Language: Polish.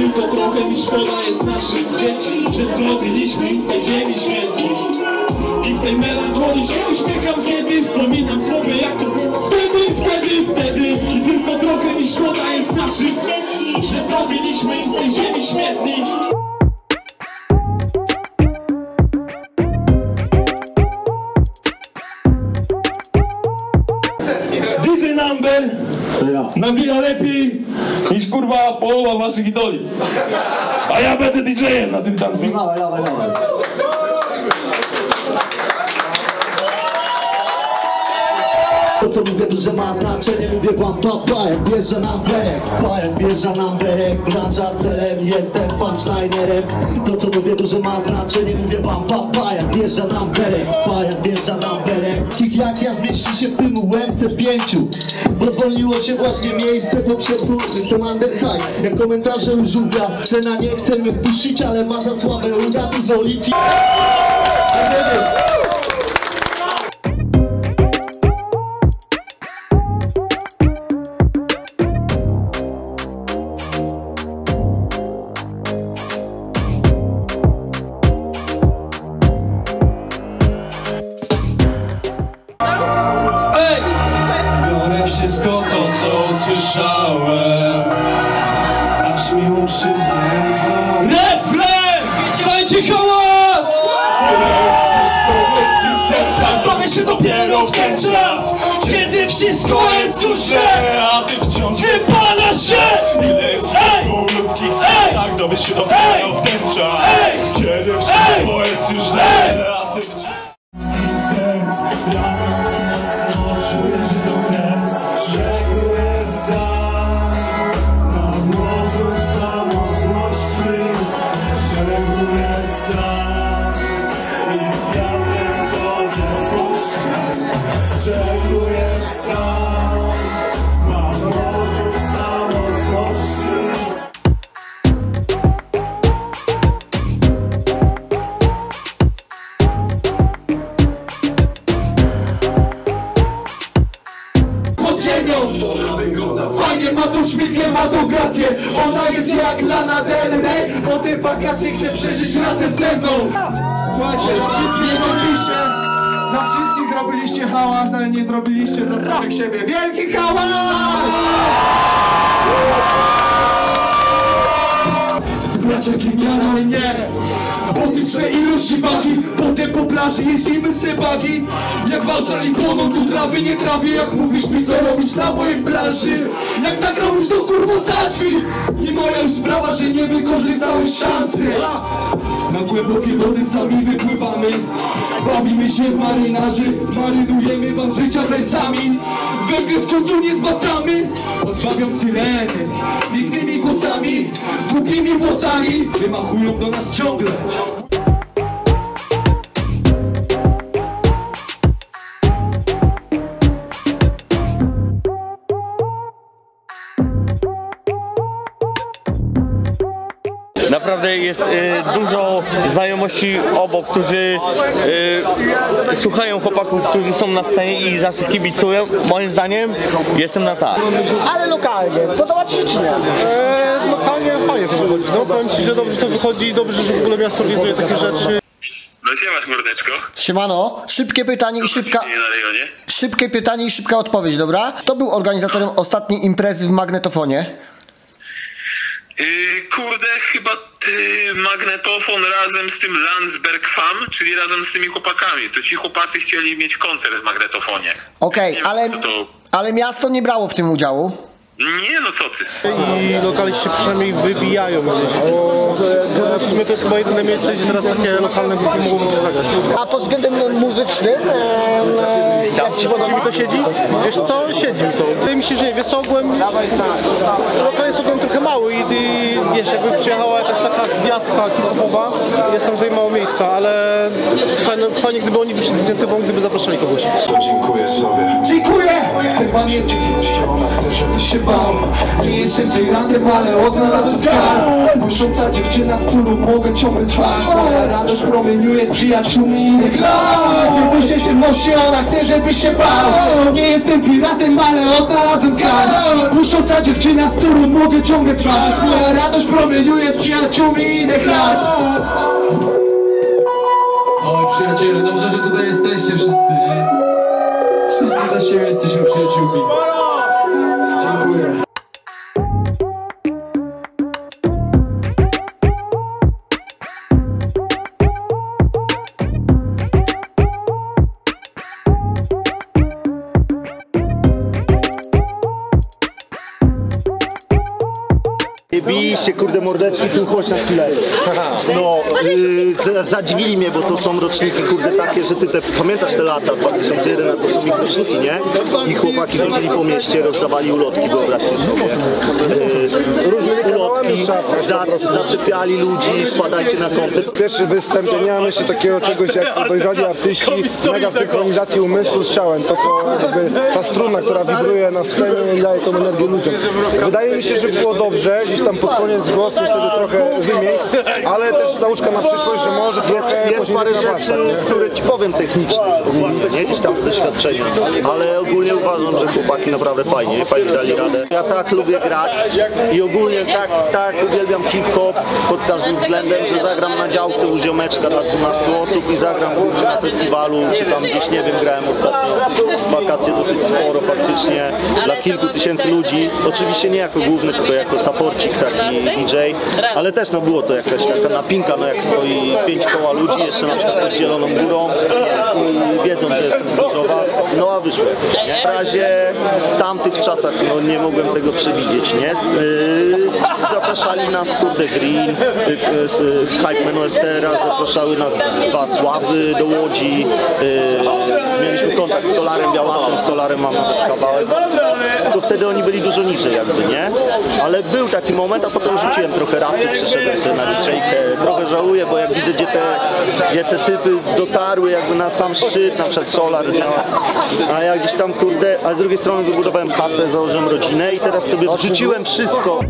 tylko trochę mi szkoda jest naszych dzieci. Że zrobiliśmy im z tej ziemi śmietnik I w tej melancholii się uśmiecham, kiedy wspominam sobie jak to było. Wtedy, wtedy, wtedy I tylko trochę mi szkoda jest naszych. Dzieci Że zrobiliśmy im z tej ziemi śmietnik DJ Number. Nawija lepiej kurwa połowa waszych idoli. A ja będę DJ-em na tym dancing. Dawaj, dawaj, dawaj. To co mówię duże ma znaczenie, mówię wam to Pajem wjeżdża nam berek, pajem wjeżdża nam berek Branża celem, jestem punchlinerem To co mówię duże ma znaczenie, mówię wam papajem wjeżdża nam berek, pajem wjeżdża nam berek jak ja zmieści się w tym łemce pięciu? Bo zwolniło się właśnie miejsce po Jestem under high, jak komentarze u żółwia Cena nie chce mnie wpuścić, ale ma za słabe uda tu z oliwki Dajcie hałas! W sercach dowie się dopiero w ten czas Kiedy wszystko jest już źle A ty wciąż wypalasz się Ile jest ludzkich sercach Dowie się dopiero w ten czas Fajnie ma tą ma tą grację. Ona jest jak Lana Del Rey Po te wakacje chce przeżyć razem ze mną. Słuchajcie, na wszystkich hałas, ale nie zrobiliście dla samych siebie. Wielki hałas! Z braciakiem jaraj mnie Botyczne ilości bagi Potem po plaży jeździmy se bagi. Jak w Australii płoną tu trawy nie trawię. Jak mówisz mi co robić na mojej plaży? Jak nagrał już do kurwo zadzwi Nie moja już sprawa, że nie wykorzystałeś szansy. Na głębokie wody sami wypływamy. Bawimy się marynarzy Marynujemy wam życia wersami Węgry w końcu nie zbaczamy Odbawiam syreny Pięknymi głosami Długimi włosami. Wymachują do nas ciągle Naprawdę jest y, dużo znajomości obok, którzy y, słuchają chłopaków, którzy są na scenie i zawsze kibicują. Moim zdaniem jestem na tak. Ale lokalnie. Podoba Ci się czy nie? E, lokalnie fajnie to wychodzi. No powiem Ci, że dobrze to wychodzi i dobrze, że w ogóle miasto organizuje takie rzeczy. No siemasz mordeczko, Siemano, szybkie pytanie i szybka, szybkie pytanie i szybka odpowiedź, dobra? Kto był organizatorem ostatniej imprezy w Magnetofonie? Yy, kurde, chyba ty, magnetofon razem z tym Landsberg Fam, czyli razem z tymi chłopakami. To ci chłopacy chcieli mieć koncert w magnetofonie. Okej, wiem, ale, to- ale miasto nie brało w tym udziału. Nie no co ty. I lokaliści się przynajmniej wybijają gdzieś, bo e, w sumie to jest chyba jedyne miejsce, gdzie teraz takie lokalne grupy mogą zagrać. A pod względem muzycznym, e, e, jak Ci Czy podoba? mi to siedzi? Wiesz co, siedzi mi to. Wydaje mi się, że nie, wiesz co, ogółem, lokal jest ogółem trochę mały i, i wiesz, jakby przyjechała jakaś taka gwiazdka hip-hopowa, jest tam tutaj mało miejsca, ale fajnie, fajnie gdyby oni wyszli z inicjatywą, gdyby zapraszali kogoś. Dziękuję! W tej pamięci ona chce, żebyś się bał. Nie jestem piratem, ale odnalazłem skarb. Błyszcząca dziewczyna, z którą mogę ciągle trwać. Radość promieniuje z przyjaciółmi innych lat. Nie bój się ciemności, ona chce, żebyś się bał. Nie jestem piratem, ale odnalazłem skarb. Błyszcząca dziewczyna, z którą mogę ciągle trwać. Radość promieniuje z przyjaciółmi innych lat. Oj przyjaciele, dobrze, że tutaj jesteście wszyscy, nie? Wszyscy dla siebie jesteśmy przyjaciółmi. Biliście, kurde mordeczki, tu chodź na chwilę. No, yy, zadziwili mnie, bo to są roczniki, kurde, takie, że ty te, pamiętasz te lata, 2011, to są ich roczniki, nie? I chłopaki chodzili po mieście, rozdawali ulotki, wyobraźcie sobie. Yy, ulotki, za, zaczepiali ludzi, wpadajcie na koncert. Pierwszy występ, ja nie mam jeszcze takiego czegoś jak dojrzali artyści, mega synchronizacji umysłu z ciałem, to co jakby ta struna, która wibruje na scenie i daje tą energię ludziom. Wydaje mi się, że było dobrze, gdzieś tam pod koniec głos już wtedy trochę wymień, ale też nauczka na przyszłość, że może trochę Jest, jest parę rzeczy, nie? które ci powiem technicznie, nie? Gdzieś tam z doświadczenia, ale ogólnie uważam, że chłopaki naprawdę fajnie, fajnie dali radę. Ja tak lubię grać i ogólnie tak, tak uwielbiam hip-hop pod każdym względem, że zagram na działce u ziomeczka dla 12 osób i zagram na festiwalu, czy tam gdzieś, nie wiem, grałem ostatnio wakacje dosyć sporo faktycznie, dla kilku tysięcy ludzi, oczywiście nie jako główny, tylko jako taki DJ, ale też no było to jakaś taka napinka, no jak stoi pięć koła ludzi, jeszcze na przykład pod Zieloną Górą. I wiedzą, że jestem z Gorzowa, no a wyszło. W razie w tamtych czasach no nie mogłem tego przewidzieć, nie? Yy, zapraszali nas kurde Green, yy, z Hype Man OSTera, zapraszały nas dwa Sławy do Łodzi, yy, mieliśmy kontakt z Solarem Białasem, z Solarem mam nawet kawałek, to wtedy oni byli dużo niżej jakby, nie? Ale był taki moment, a potem rzuciłem trochę rapy, przeszedłem sobie na liczejkę. Trochę żałuję, bo jak widzę, gdzie te, gdzie te typy dotarły jakby na sam szczyt, na przykład Solar, Białas, a ja gdzieś tam kurde, a z drugiej strony wybudowałem chatę, założyłem rodzinę i teraz sobie wrzuciłem wszystko.